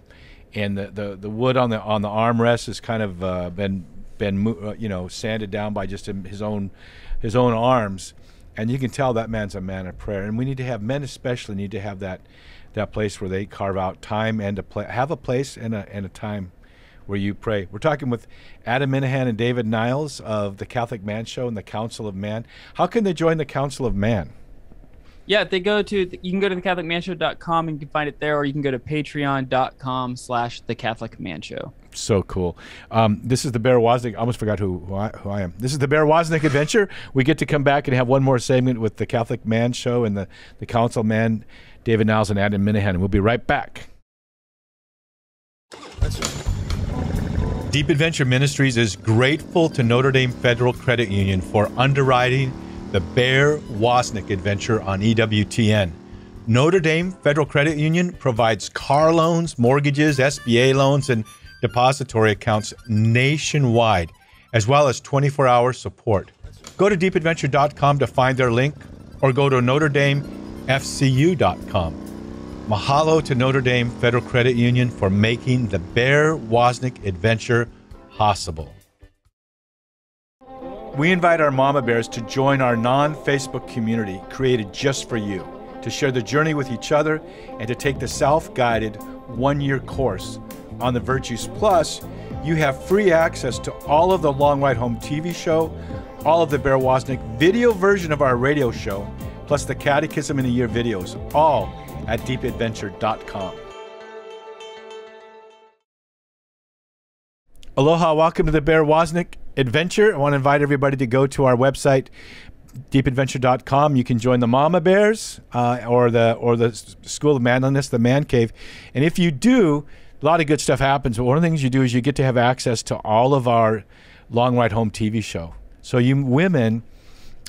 and the, the the wood on the on the armrest has kind of uh, been been uh, you know sanded down by just his own his own arms, and you can tell that man's a man of prayer. And we need to have men especially need to have that that place where they carve out time and a pla- have a place and a and a time where you pray. We're talking with Adam Minihan and David Niles of the Catholic Man Show and the Council of Man. How can they join the Council of Man? Yeah, they go to you can go to thecatholicmanshow.com and you can find it there, or you can go to patreon.com slash the Catholic Man Show. So cool. Um, this is the Bear Woznick. I almost forgot who, who, I, who I am. This is the Bear Woznick adventure. We get to come back and have one more segment with the Catholic Man Show and the, the Council Man, David Niles and Adam Minihan. And we'll be right back. Deep Adventure Ministries is grateful to Notre Dame Federal Credit Union for underwriting the Bear Woznick adventure on EWTN. Notre Dame Federal Credit Union provides car loans, mortgages, SBA loans, and depository accounts nationwide, as well as 24 hour support. Go to deepadventure.com to find their link or go to NotreDameFCU.com. Mahalo to Notre Dame Federal Credit Union for making the Bear Woznick adventure possible. We invite our mama bears to join our non Facebook community created just for you to share the journey with each other and to take the self guided one year course on the Virtues Plus. You have free access to all of the Long Ride Home TV show, all of the Bear Woznick video version of our radio show, plus the Catechism in a Year videos, all at deepadventure.com. Aloha, welcome to the Bear Woznick Adventure. I want to invite everybody to go to our website, deepadventure.com. You can join the Mama Bears uh, or the or the School of Manliness, the Man Cave. And if you do, a lot of good stuff happens. But one of the things you do is you get to have access to all of our Long Ride Home TV show. So you women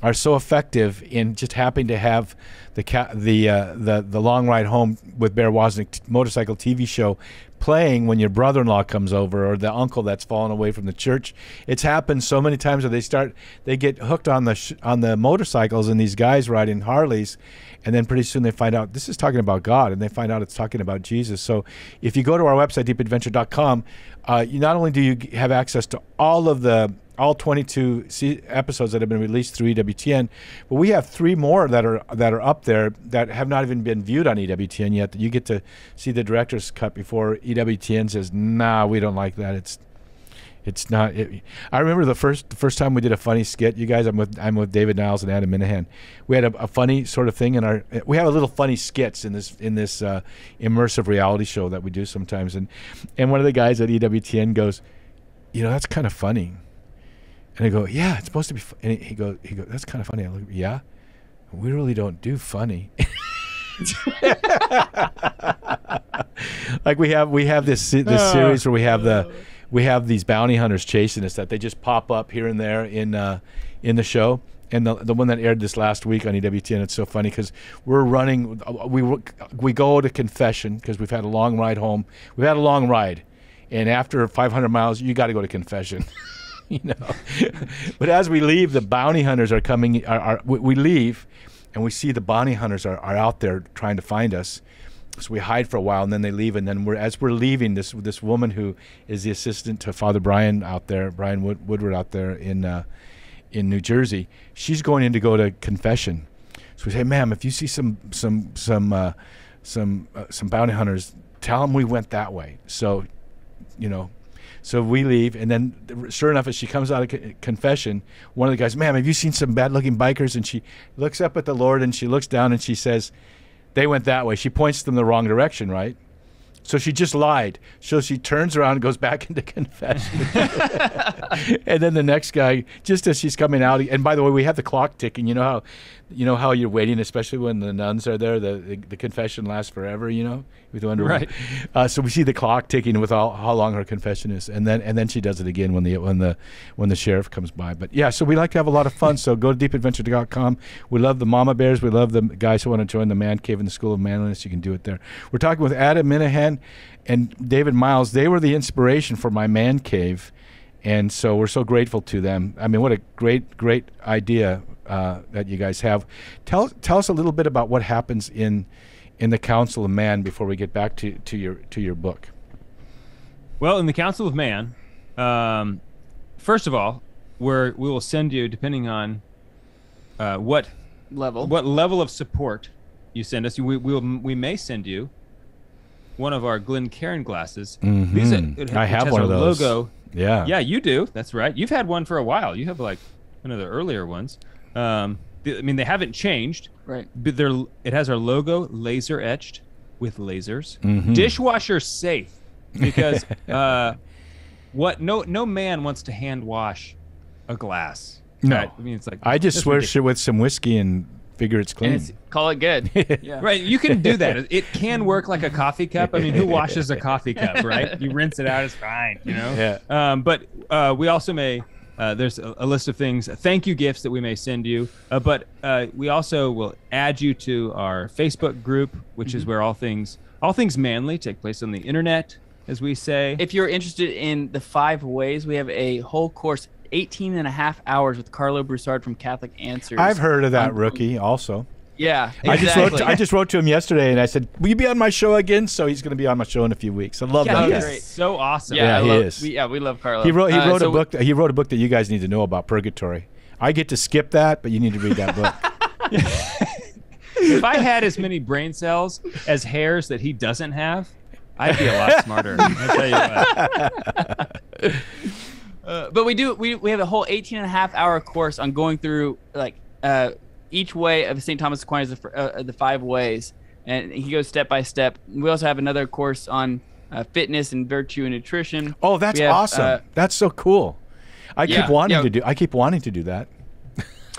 are so effective in just happening to have the the uh, the the long ride home with Bear Woznick motorcycle TV show playing when your brother-in-law comes over or the uncle that's fallen away from the church. It's happened so many times that they start they get hooked on the on the motorcycles and these guys riding Harleys and then pretty soon they find out this is talking about God and they find out it's talking about Jesus. So if you go to our website deepadventure.com, uh, you not only do you have access to all of the all 22 se- episodes that have been released through EWTN, but we have three more that are that are up there that have not even been viewed on EWTN yet. That you get to see the director's cut before EWTN says, "Nah, we don't like that." It's it's not. It, I remember the first the first time we did a funny skit. You guys, I'm with I'm with David Niles and Adam Minihan. We had a, a funny sort of thing in our. We have a little funny skits in this in this uh, immersive reality show that we do sometimes. And and one of the guys at EWTN goes, you know, that's kind of funny. And I go, yeah, it's supposed to be. Fu-. And he goes, he goes, that's kind of funny. I look, yeah, we really don't do funny. like we have we have this this series where we have the we have these bounty hunters chasing us that they just pop up here and there in uh, in the show. And the, the one that aired this last week on EWTN, it's so funny because we're running. We we go to confession because we've had a long ride home. We've had a long ride, and after 500 miles, you got to go to confession. you know. but as we leave, the bounty hunters are coming. Are, are we, leave, and we see the bounty hunters are, are out there trying to find us. So we hide for a while, and then they leave. And then we're as we're leaving, this this woman who is the assistant to Father Brian out there, Brian Wood, Woodward out there in uh, in New Jersey, she's going in to go to confession. So we say, "Ma'am, if you see some some some uh, some uh, some bounty hunters, tell them we went that way." So, you know, so we leave, and then sure enough, as she comes out of co- confession, one of the guys, "Ma'am, have you seen some bad-looking bikers?" And she looks up at the Lord, and she looks down, and she says, "They went that way." She points them the wrong direction, right? So she just lied. So she turns around and goes back into confession. and then the next guy, just as she's coming out, and by the way, we have the clock ticking. You know how, you know how you're waiting, especially when the nuns are there. The the, the confession lasts forever. You know, with wonder. Right. Uh, so we see the clock ticking with all, how long her confession is, and then and then she does it again when the when the when the sheriff comes by. But yeah, so we like to have a lot of fun. So go to deepadventure.com. We love the mama bears. We love the guys who want to join the man cave and the school of manliness. You can do it there. We're talking with Adam Minihan and David Niles. They were the inspiration for my man cave, and so we're so grateful to them. I mean, what a great great idea uh, that you guys have. Tell tell us a little bit about what happens in in the Council of Man before we get back to, to your to your book. Well, in the Council of Man, um, first of all, we're, we will send you, depending on uh, what level. what level of support you send us, we we, will, we may send you one of our Glencairn glasses. These are- Mhm. it- I have one of those. Logo. Yeah. Yeah, you do. That's right. You've had one for a while. You have like one of the earlier ones. Um, the, I mean, they haven't changed. Right. But they're, it has our logo laser etched with lasers. Mhm. Dishwasher safe because uh, what no no man wants to hand wash a glass. No. Right? I mean, it's like I just swish it with some whiskey and figure it's clean. it's, call it good. yeah. Right, you can do that. It- It can work like a coffee cup. I mean, who washes a coffee cup, right? You rinse it out, it's fine, you know. Yeah. Um, but uh, we also may. Uh, there's a, a list of things, thank you gifts that we may send you. Uh, but uh, we also will add you to our Facebook group, which Mm-hmm. is where all things all things manly take place on the internet, as we say. If you're interested in the five ways, we have a whole course, 18 and a half hours with Karlo Broussard from Catholic Answers. I've heard of that on- rookie also. Yeah, I just wrote. exactly. I just wrote to him yesterday, and I said, "Will you be on my show again?" So he's going to be on my show in a few weeks. I love yeah, that he guy. is Great. so awesome. yeah, Yeah, he love, is. We, yeah, we love Karlo. He wrote. He Uh, wrote so a book. He wrote a book that you guys need to know about purgatory. I get to skip that, but you need to read that book. if I had as many brain cells as hairs that he doesn't have, I'd be a lot smarter. I tell you what. Uh, but we do we, we have a whole 18 and a half hour course on going through like uh, each way of St. Thomas Aquinas, the, uh, the five ways. and he goes step by step. We also have another course on uh, fitness and virtue and nutrition. Oh, that's have, awesome. uh, that's so cool. I Yeah, keep wanting yeah. to do. I keep wanting to do that.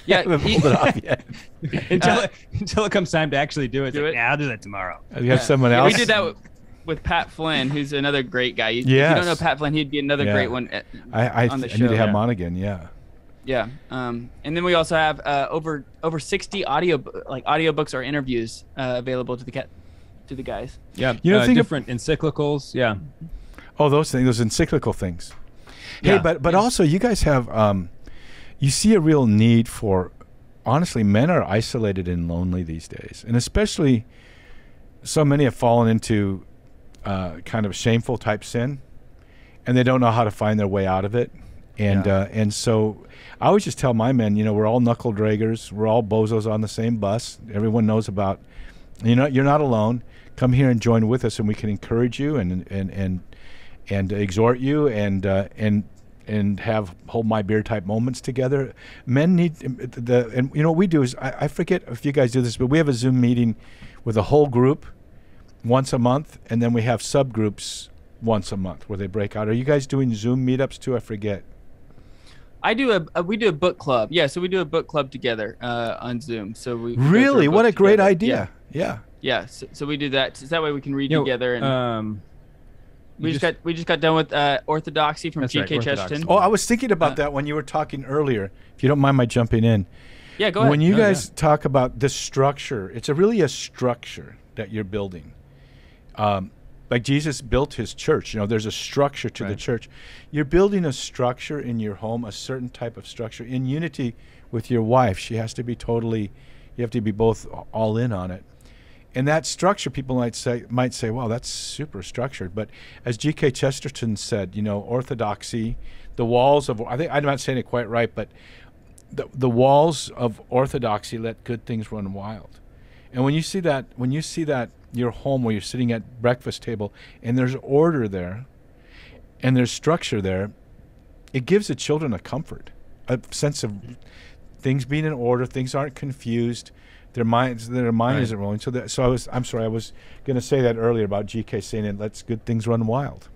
yeah, I haven't he- pulled it off yet. until it, until it comes time to actually do it. It's Do like, it. "Nah, I'll do that tomorrow. You have someone Yeah, else. we did that with, with Pat Flynn, who's another great guy. You, If you don't know Pat Flynn, he'd be another Yeah. great one. At, I, I, on the I need to show, have him on again. Yeah. Yeah. Um, and then we also have uh, over over 60 audio like audiobooks or interviews uh, available to the cat to the guys. Yeah, You know, uh, think of- different encyclicals. Yeah, Oh, those things, those encyclical things. Hey, Yeah. but but also you guys have, um, you see a real need for, honestly, men are isolated and lonely these days, and especially, so many have fallen into, uh, kind of shameful type sin, and they don't know how to find their way out of it, and Yeah. uh, and so, I always just tell my men, you know, we're all knuckle draggers, we're all bozos on the same bus. Everyone knows about, you know, you're not alone. Come here and join with us, and we can encourage you and and and and exhort you and uh, and and have hold my beer type moments together. Men need the and you know what we do is I, I forget if you guys do this, but we have a Zoom meeting with a whole group once a month, and then we have subgroups once a month where they break out. Are you guys doing Zoom meetups too? I forget. I do a, a we do a book club. Yeah, so we do a book club together uh, on Zoom. So we we go through Really, what a great together. idea! Yeah. Yeah, yeah. So, so we do that. So that way we can read You know, together. And um, we you just, got we just got done with uh, orthodoxy from That's G.K. right, Chesterton. Oh, I was thinking about Uh, that when you were talking earlier. If you don't mind my jumping in. yeah, go ahead. When you No, guys talk about the structure, it's a really a structure that you're building. Um, like Jesus built his church, you know, there's a structure to the church. You're building a structure in your home, a certain type of structure in unity with your wife. She has to be totally, you have to be both all in on it. And that structure, people might say, might say, "Wow, that's super structured." But as G.K. Chesterton said, you know, orthodoxy, the walls of I think I'm not saying it quite right, but the the walls of orthodoxy let good things run wild. And when you see that, when you see that your home where you're sitting at breakfast table and there's order there, and there's structure there, it gives the children a comfort, a sense of things being in order, things aren't confused, their minds, their mind Right. isn't rolling. So that, so I was, I'm sorry, I was going to say that earlier about GK saying it lets good things run wild.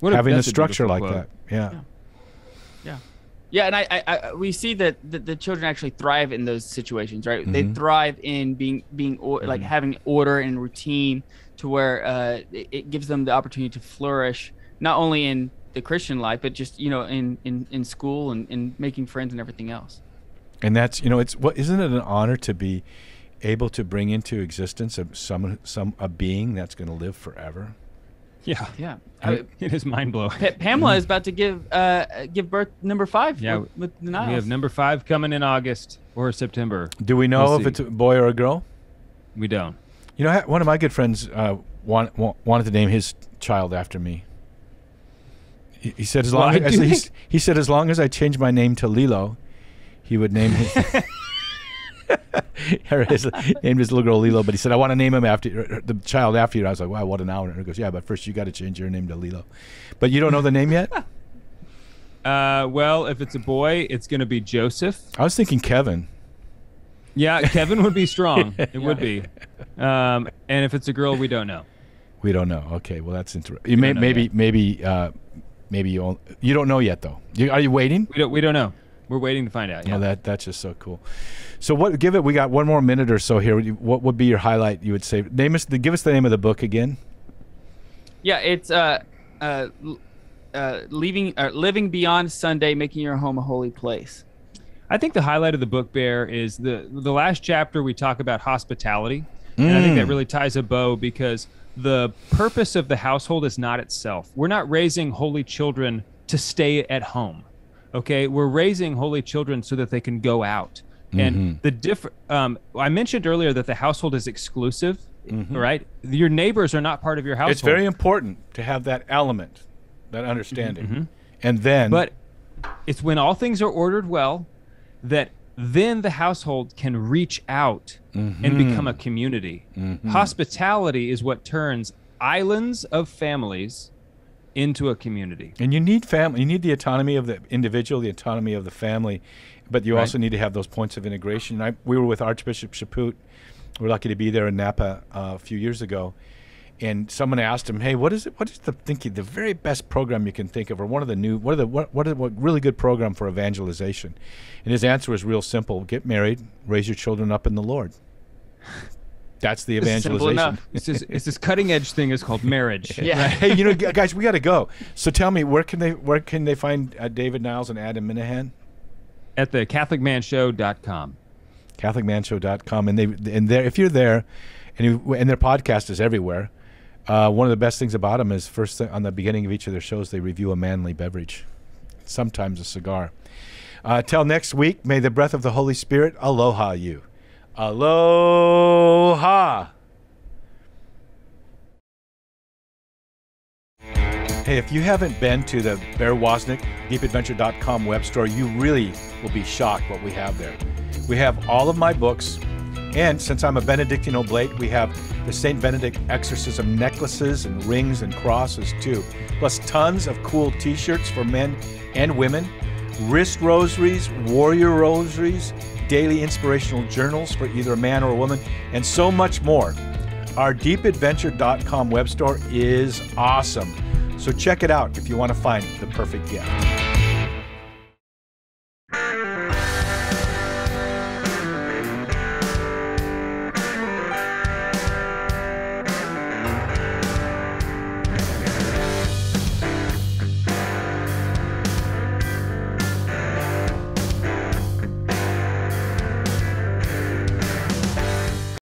what Having a that's structure like beautiful that, yeah. Yeah. Yeah. Yeah, and I, I, I we see that the, the children actually thrive in those situations, right? They Mhm. thrive in being being or, like Mhm. having order and routine, to where uh, it, it gives them the opportunity to flourish, not only in the Christian life, but just you know in in, in school and, and making friends and everything else. And that's you know it's what isn't it an honor to be able to bring into existence a, some some a being that's going to live forever. Yeah, Yeah. I- Uh, it is mind blowing. Pa- Pamela is about to give uh give birth number five. Yeah, with, with the We have number five coming in August or September. Do we know We'll if see. it's a boy or a girl? We don't. You know, one of my good friends uh, want, wa- wanted to name his child after me. He, he said as long I as do he, he said as long as I change my name to Lilo, he would name his or his named his little girl Lilo. But he said I want to name him after er, the child after you. I was like, wow, what an honor. And He goes, yeah, but first you got to change your name to Lilo. But you don't know the name yet. Uh, well, if it's a boy, it's going to be Joseph. I was thinking Kevin. Yeah, Kevin would be strong. It would be. Um, and if it's a girl, we don't know. We don't know. Okay, well that's interesting. May, maybe yet. maybe uh, maybe you all, you don't know yet though. You, are you waiting? We don't. We don't know. We're waiting to find out. Yeah. Oh, that that's just so cool. So what? Give it. We got one more minute or so here. What would be your highlight? You would say. Name us. Give us the name of the book again. Yeah, it's uh, uh, uh, leaving, uh, living beyond Sunday, making your home a holy place. I think the highlight of the book, Bear, is the the last chapter. We talk about hospitality, and I think that Mm. really ties a bow because the purpose of the household is not itself. We're not raising holy children to stay at home. Okay, we're raising holy children so that they can go out. And Mhm. the different. Um, I mentioned earlier that the household is exclusive, Mhm. right? Your neighbors are not part of your household. It's very important to have that element, that understanding, Mhm. and then. But it's when all things are ordered well that then the household can reach out and become a community. Mhm. Hospitality is what turns islands of families into a community. And you need family. You need the autonomy of the individual, the autonomy of the family, but you Right. also need to have those points of integration. I, we were with Archbishop Chaput we're lucky to be there in Napa uh, a few years ago, and someone asked him, "Hey, what is it? What is the thinking the very best program you can think of, or one of the new, what are the what what, are, what really good program for evangelization?" And his answer was real simple: get married, raise your children up in the Lord. That's the evangelization. It's this, it's this cutting edge thing is called marriage. Yeah. hey, you know, guys, we got to go. So tell me, where can they where can they find uh, David Niles and Adam Minihan? At the CatholicManShow.com. CatholicManShow.com, and they and there if you're there, and you, and their podcast is everywhere. Uh, one of the best things about them is first th- on the beginning of each of their shows they review a manly beverage, sometimes a cigar. Uh, till next week, may the breath of the Holy Spirit aloha you, aloha. Hey, if you haven't been to the Bear Woznick DeepAdventure.com web store, you really will be shocked what we have there. We have all of my books, and since I'm a Benedictine Oblate, we have the St. Benedict exorcism necklaces and rings and crosses too, plus tons of cool t shirts for men and women, wrist rosaries, warrior rosaries, daily inspirational journals for either a man or a woman, and so much more. Our deepadventure.com web store is awesome. So check it out if you want to find the perfect gift.